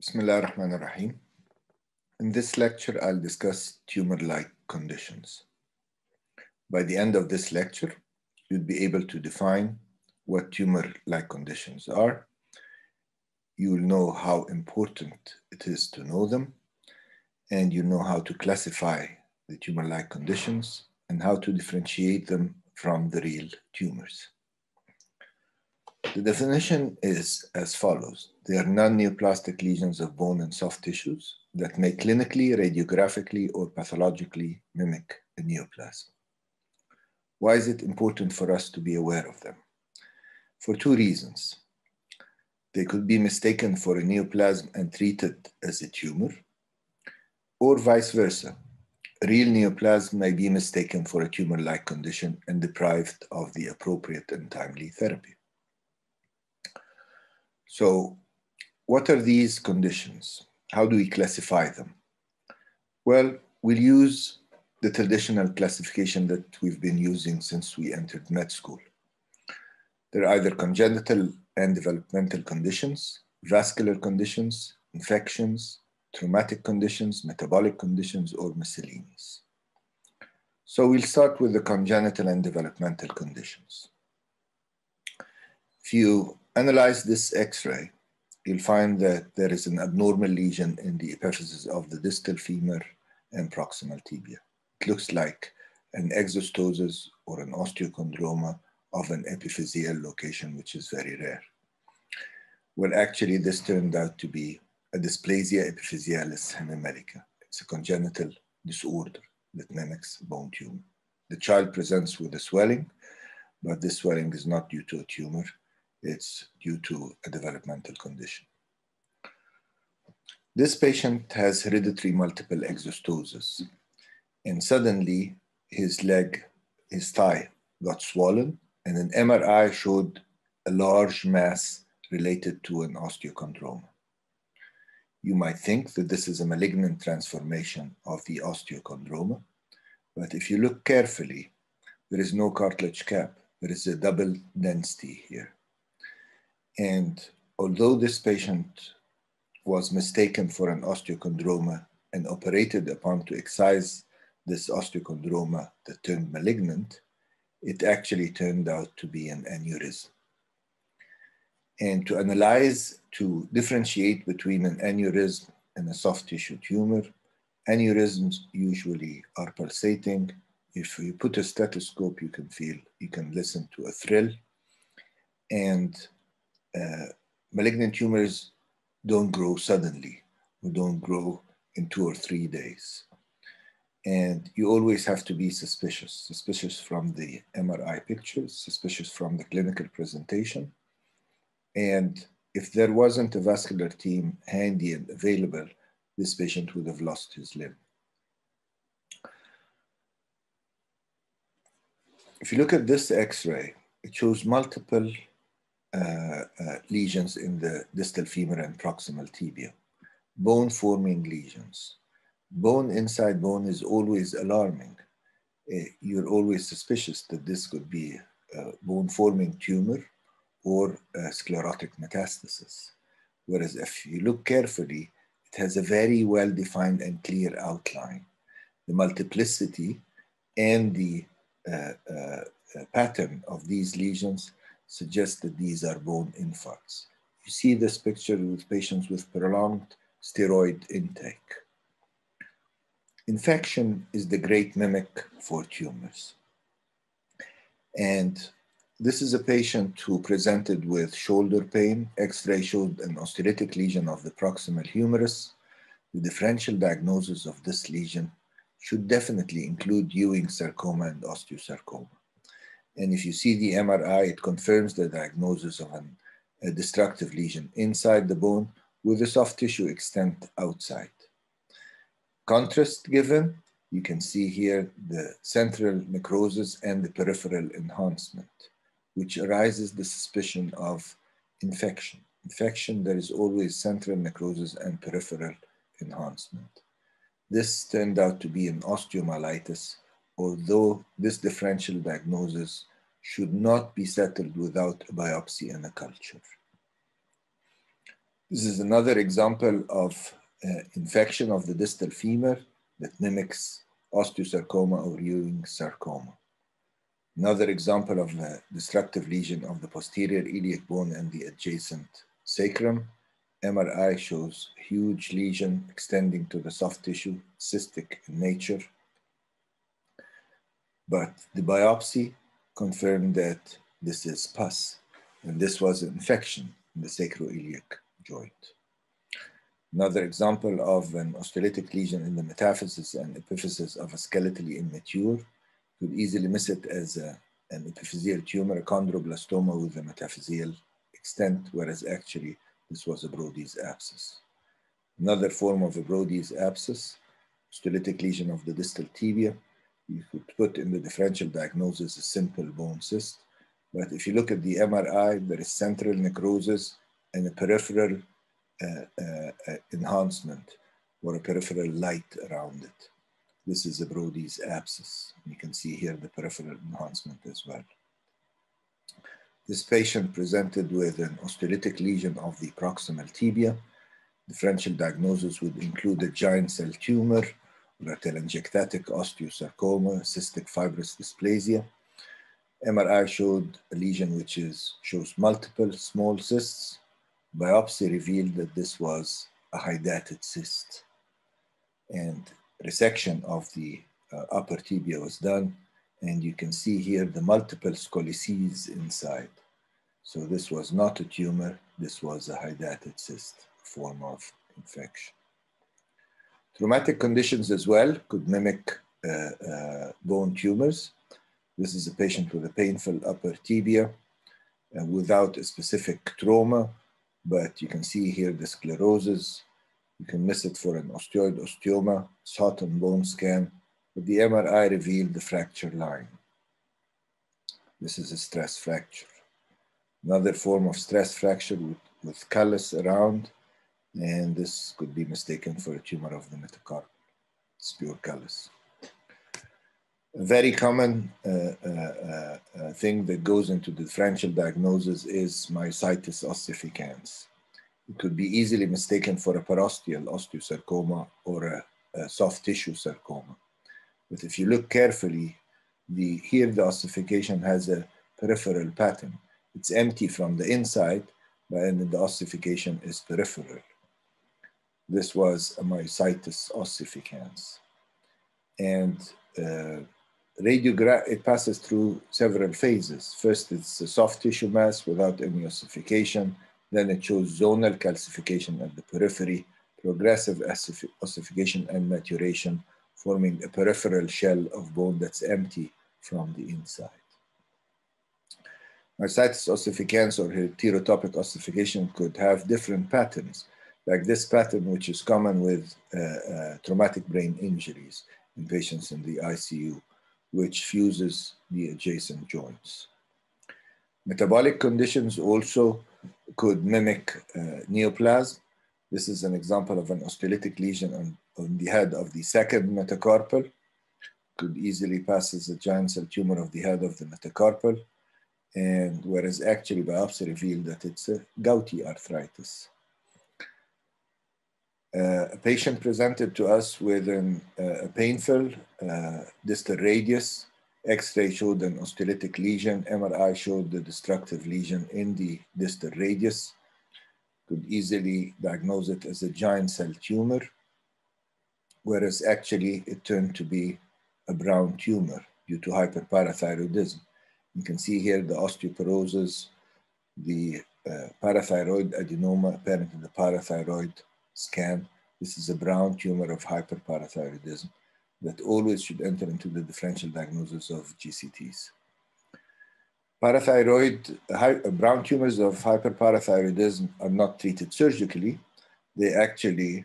Bismillah ar-Rahman ar-Rahim. In this lecture, I'll discuss tumor-like conditions. By the end of this lecture, you'll be able to define what tumor-like conditions are. You'll know how important it is to know them, and you know how to classify the tumor-like conditions and how to differentiate them from the real tumors. The definition is as follows. They are non-neoplastic lesions of bone and soft tissues that may clinically, radiographically, or pathologically mimic a neoplasm. Why is it important for us to be aware of them? For two reasons. They could be mistaken for a neoplasm and treated as a tumor, or vice versa. Real neoplasm may be mistaken for a tumor-like condition and deprived of the appropriate and timely therapy. So, what are these conditions? How do we classify them? Well, we'll use the traditional classification that we've been using since we entered med school. They're either congenital and developmental conditions, vascular conditions, infections, traumatic conditions, metabolic conditions, or miscellaneous. So we'll start with the congenital and developmental conditions. If you analyze this X-ray, you'll find that there is an abnormal lesion in the epiphysis of the distal femur and proximal tibia. It looks like an exostosis or an osteochondroma of an epiphyseal location, which is very rare. Well, actually, this turned out to be a dysplasia epiphysealis hemimelica. It's a congenital disorder that mimics bone tumor. The child presents with a swelling, but this swelling is not due to a tumor it's due to a developmental condition. This patient has hereditary multiple exostosis, and suddenly his leg, his thigh got swollen, and an MRI showed a large mass related to an osteochondroma. You might think that this is a malignant transformation of the osteochondroma, but if you look carefully, there is no cartilage cap. There is a double density here. And although this patient was mistaken for an osteochondroma and operated upon to excise this osteochondroma that turned malignant, it actually turned out to be an aneurysm. And to analyze, to differentiate between an aneurysm and a soft tissue tumor, aneurysms usually are pulsating. If you put a stethoscope, you can feel, you can listen to a thrill. And uh, malignant tumors don't grow suddenly or don't grow in two or three days. And you always have to be suspicious, suspicious from the MRI pictures, suspicious from the clinical presentation. And if there wasn't a vascular team handy and available, this patient would have lost his limb. If you look at this x-ray, it shows multiple lesions in the distal femur and proximal tibia, bone forming lesions. Bone inside bone is always alarming. Uh, you're always suspicious that this could be a bone forming tumor or sclerotic metastasis. Whereas if you look carefully, it has a very well defined and clear outline. The multiplicity and the uh, uh, pattern of these lesions suggest that these are bone infarcts. You see this picture with patients with prolonged steroid intake. Infection is the great mimic for tumors. And this is a patient who presented with shoulder pain. X-ray showed an osteolytic lesion of the proximal humerus. The differential diagnosis of this lesion should definitely include Ewing sarcoma and osteosarcoma. And if you see the MRI, it confirms the diagnosis of an, a destructive lesion inside the bone with a soft tissue extent outside. Contrast given, you can see here the central necrosis and the peripheral enhancement, which arises the suspicion of infection. Infection, there is always central necrosis and peripheral enhancement. This turned out to be an osteomyelitis, although this differential diagnosis should not be settled without a biopsy and a culture. This is another example of uh, infection of the distal femur that mimics osteosarcoma or Ewing sarcoma. Another example of a destructive lesion of the posterior iliac bone and the adjacent sacrum. MRI shows huge lesion extending to the soft tissue, cystic in nature. But the biopsy confirmed that this is pus, and this was an infection in the sacroiliac joint. Another example of an osteolytic lesion in the metaphysis and epiphysis of a skeletally immature could easily miss it as a, an epiphyseal tumor, a chondroblastoma with a metaphyseal extent, whereas actually this was a Brodie's abscess. Another form of a Brodie's abscess, osteolytic lesion of the distal tibia, you could put in the differential diagnosis a simple bone cyst. But if you look at the MRI, there is central necrosis and a peripheral uh, uh, uh, enhancement or a peripheral light around it. This is a Brodie's abscess. You can see here the peripheral enhancement as well. This patient presented with an osteolytic lesion of the proximal tibia. Differential diagnosis would include a giant cell tumor, telangiectatic osteosarcoma, cystic fibrous dysplasia. MRI showed a lesion which is, shows multiple small cysts, biopsy revealed that this was a hydatid cyst. And resection of the uh, upper tibia was done. And you can see here the multiple scolices inside. So this was not a tumor, this was a hydatid cyst form of infection. Traumatic conditions as well could mimic uh, uh, bone tumors. This is a patient with a painful upper tibia uh, without a specific trauma, but you can see here the sclerosis. You can miss it for an osteoid osteoma, shot on bone scan, but the MRI revealed the fracture line. This is a stress fracture. Another form of stress fracture with, with callus around, and this could be mistaken for a tumor of the metacarpal. It's pure callus. A very common uh, uh, uh, thing that goes into differential diagnosis is myositis ossificans. It could be easily mistaken for a parosteal osteosarcoma or a, a soft tissue sarcoma. But if you look carefully, the, here the ossification has a peripheral pattern. It's empty from the inside, but and the ossification is peripheral. This was a myositis ossificans. And uh, radiograph, it passes through several phases. First, it's a soft tissue mass without any ossification. Then it shows zonal calcification at the periphery, progressive ossification and maturation, forming a peripheral shell of bone that's empty from the inside. Myositis ossificans or heterotopic ossification could have different patterns, like this pattern, which is common with uh, uh, traumatic brain injuries in patients in the ICU which fuses the adjacent joints. Metabolic conditions also could mimic uh, neoplasm. This is an example of an osteolytic lesion on, on the head of the second metacarpal. Could easily pass as a giant cell tumor of the head of the metacarpal. And whereas actually biopsy revealed that it's a gouty arthritis. Uh, a patient presented to us with an, uh, a painful uh, distal radius. X-ray showed an osteolytic lesion. MRI showed the destructive lesion in the distal radius. Could easily diagnose it as a giant cell tumor, whereas actually it turned to be a brown tumor due to hyperparathyroidism. You can see here the osteoporosis, the uh, parathyroid adenoma apparent in the parathyroid scan. This is a brown tumor of hyperparathyroidism that always should enter into the differential diagnosis of GCTs. Parathyroid, brown tumors of hyperparathyroidism are not treated surgically. They actually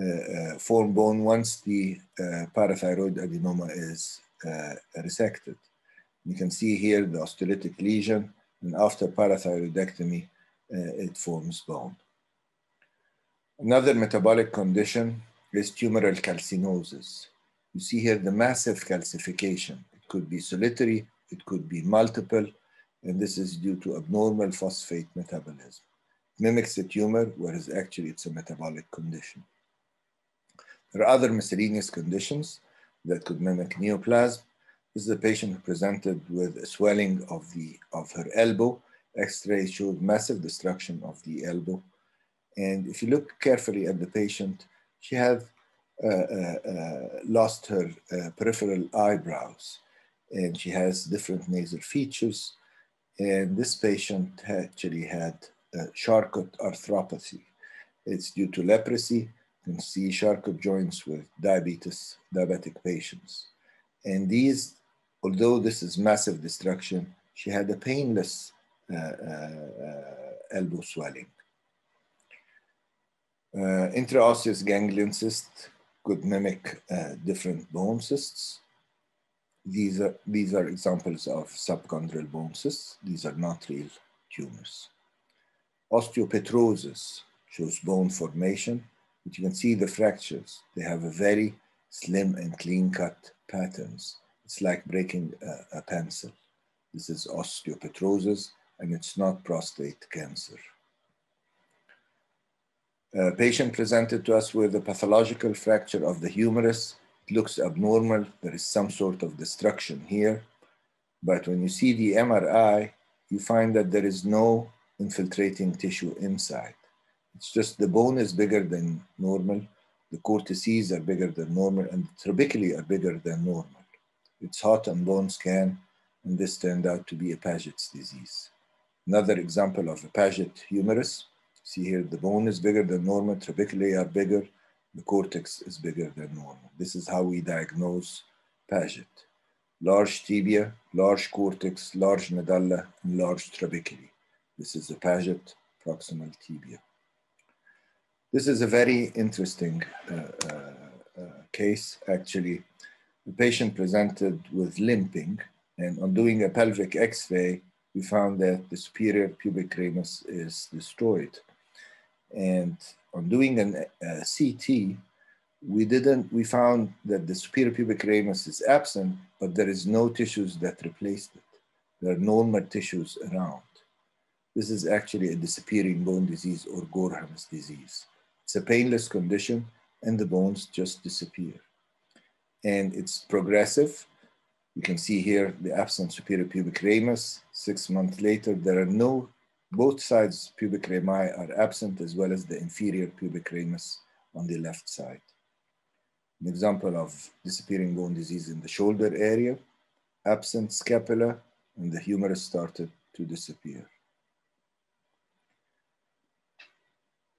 uh, uh, form bone once the uh, parathyroid adenoma is uh, resected. You can see here the osteolytic lesion, and after parathyroidectomy, uh, it forms bone. Another metabolic condition is tumoral calcinosis. You see here the massive calcification. It could be solitary, it could be multiple, and this is due to abnormal phosphate metabolism. It mimics a tumor, whereas actually it's a metabolic condition. There are other miscellaneous conditions that could mimic neoplasm. This is a patient who presented with a swelling of, the, of her elbow. X-ray showed massive destruction of the elbow. And if you look carefully at the patient, she had uh, uh, uh, lost her uh, peripheral eyebrows and she has different nasal features. And this patient actually had Charcot arthropathy. It's due to leprosy. You can see Charcot joints with diabetes, diabetic patients. And these, although this is massive destruction, she had a painless uh, uh, elbow swelling. Uh, intraosseous ganglion cyst could mimic uh, different bone cysts. These are, these are examples of subchondral bone cysts. These are not real tumors. Osteopetrosis shows bone formation, but you can see the fractures. They have a very slim and clean cut patterns. It's like breaking a, a pencil. This is osteopetrosis, and it's not prostate cancer. A patient presented to us with a pathological fracture of the humerus. It looks abnormal. There is some sort of destruction here. But when you see the MRI, you find that there is no infiltrating tissue inside. It's just the bone is bigger than normal, the cortices are bigger than normal, and the trabeculae are bigger than normal. It's hot on bone scan, and this turned out to be a Paget's disease. Another example of a Paget humerus. See here, the bone is bigger than normal, trabeculae are bigger, the cortex is bigger than normal. This is how we diagnose Paget. Large tibia, large cortex, large medulla, and large trabeculae. This is a Paget proximal tibia. This is a very interesting uh, uh, uh, case, actually. The patient presented with limping, and on doing a pelvic x-ray, we found that the superior pubic ramus is destroyed. And on doing an, a CT, we didn't, we found that the superior pubic ramus is absent, but there is no tissues that replaced it. There are normal tissues around. This is actually a disappearing bone disease or Gorham's disease. It's a painless condition and the bones just disappear. And it's progressive. You can see here the absent superior pubic ramus. Six months later, there are no, both sides pubic rami are absent as well as the inferior pubic ramus on the left side. An example of disappearing bone disease in the shoulder area, absent scapula, and the humerus started to disappear.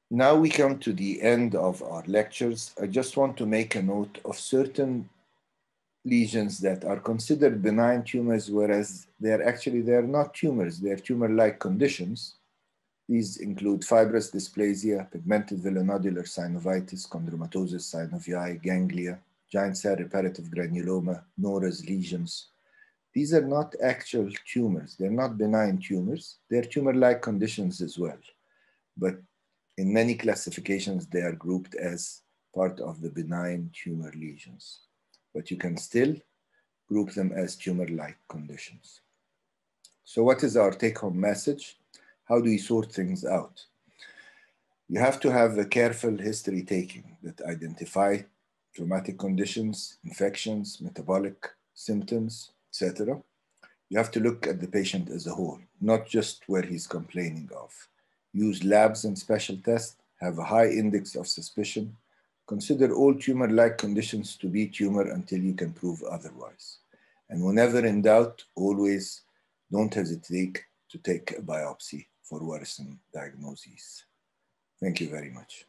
Now we come to the end of our lectures. I just want to make a note of certain lesions that are considered benign tumors, whereas they're actually, they're not tumors, they're tumor-like conditions. These include fibrous dysplasia, pigmented villonodular synovitis, chondromatosis synovii, ganglia, giant cell reparative granuloma, Nora's lesions. These are not actual tumors. They're not benign tumors. They're tumor-like conditions as well. But in many classifications, they are grouped as part of the benign tumor lesions, but you can still group them as tumor-like conditions. So what is our take-home message? How do we sort things out? You have to have a careful history taking that identify traumatic conditions, infections, metabolic symptoms, etc. You have to look at the patient as a whole, not just where he's complaining of use labs and special tests, have a high index of suspicion, consider all tumor-like conditions to be tumor until you can prove otherwise. And whenever in doubt, always don't hesitate to take a biopsy for worsening diagnoses. Thank you very much.